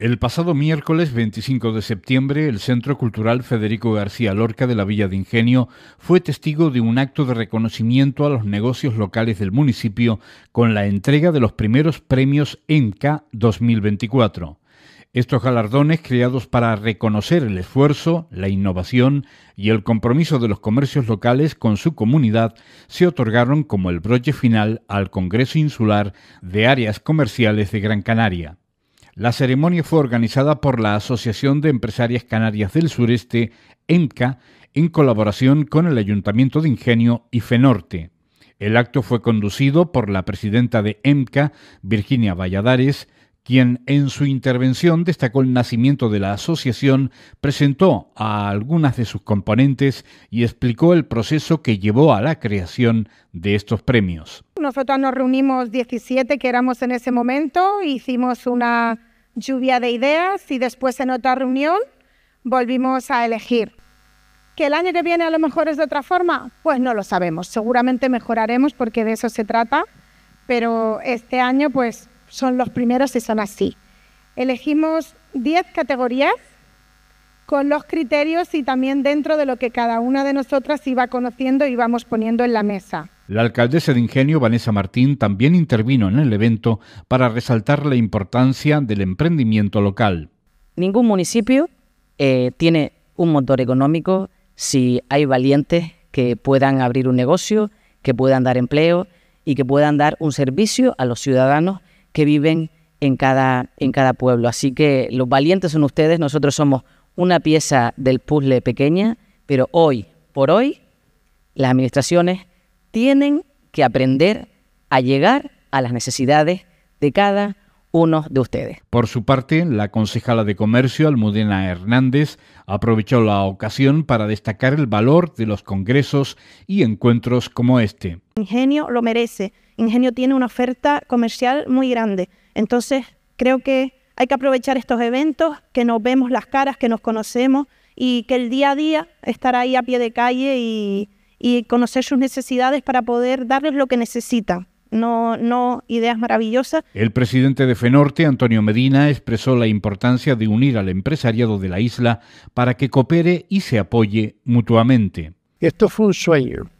El pasado miércoles 25 de septiembre, el Centro Cultural Federico García Lorca de la Villa de Ingenio fue testigo de un acto de reconocimiento a los negocios locales del municipio con la entrega de los primeros premios ENCA 2024. Estos galardones, creados para reconocer el esfuerzo, la innovación y el compromiso de los comercios locales con su comunidad, se otorgaron como el broche final al Congreso Insular de Áreas Comerciales de Gran Canaria. La ceremonia fue organizada por la Asociación de Empresarias Canarias del Sureste, EMCA, en colaboración con el Ayuntamiento de Ingenio y FENORTE. El acto fue conducido por la presidenta de EMCA, Virginia Valladares, quien en su intervención destacó el nacimiento de la asociación, presentó a algunas de sus componentes y explicó el proceso que llevó a la creación de estos premios. Nosotros nos reunimos 17 que éramos en ese momento, hicimos una lluvia de ideas y después en otra reunión volvimos a elegir. ¿Que el año que viene a lo mejor es de otra forma? Pues no lo sabemos. Seguramente mejoraremos porque de eso se trata, pero este año pues son los primeros y son así. Elegimos 10 categorías con los criterios y también dentro de lo que cada una de nosotras iba conociendo y vamos poniendo en la mesa. La alcaldesa de Ingenio, Vanessa Martín, también intervino en el evento para resaltar la importancia del emprendimiento local. Ningún municipio eh, tiene un motor económico si hay valientes que puedan abrir un negocio, que puedan dar empleo y que puedan dar un servicio a los ciudadanos que viven en cada, en cada pueblo. Así que los valientes son ustedes, nosotros somos una pieza del puzzle pequeña, pero hoy por hoy las administraciones tienen que aprender a llegar a las necesidades de cada uno de ustedes. Por su parte, la concejala de Comercio, Almudena Hernández, aprovechó la ocasión para destacar el valor de los congresos y encuentros como este. Ingenio lo merece. Ingenio tiene una oferta comercial muy grande. Entonces, creo que hay que aprovechar estos eventos, que nos vemos las caras, que nos conocemos y que el día a día estar ahí a pie de calle y, y conocer sus necesidades para poder darles lo que necesitan. No, no ideas maravillosas. El presidente de FENORTE, Antonio Medina, expresó la importancia de unir al empresariado de la isla para que coopere y se apoye mutuamente. Esto fue un sueño.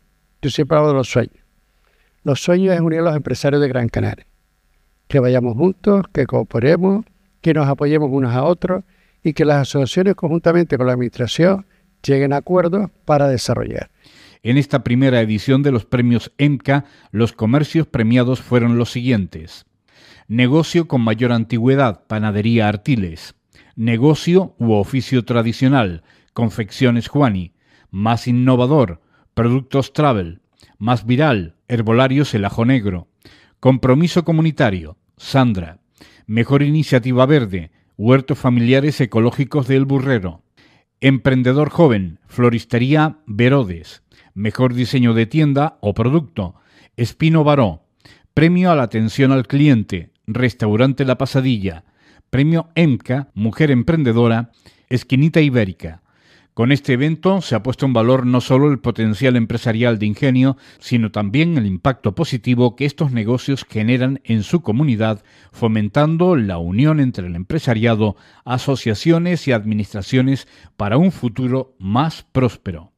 Yo siempre hablo de los sueños. Los sueños es unir a los empresarios de Gran Canaria. Que vayamos juntos, que cooperemos, que nos apoyemos unos a otros y que las asociaciones conjuntamente con la Administración lleguen a acuerdos para desarrollar. En esta primera edición de los premios EMCA, los comercios premiados fueron los siguientes. Negocio con mayor antigüedad, panadería Artiles. Negocio u oficio tradicional, confecciones Juani. Más innovador, productos Travel. Más viral, herbolarios El Ajo Negro. Compromiso comunitario, Sandra. Mejor iniciativa verde, huertos familiares ecológicos del Burrero. Emprendedor joven, floristería Verodes. Mejor diseño de tienda o producto. Espino Baró. Premio a la atención al cliente. Restaurante La Pasadilla. Premio EMCA, Mujer Emprendedora. Esquinita Ibérica. Con este evento se ha puesto en valor no solo el potencial empresarial de Ingenio, sino también el impacto positivo que estos negocios generan en su comunidad, fomentando la unión entre el empresariado, asociaciones y administraciones para un futuro más próspero.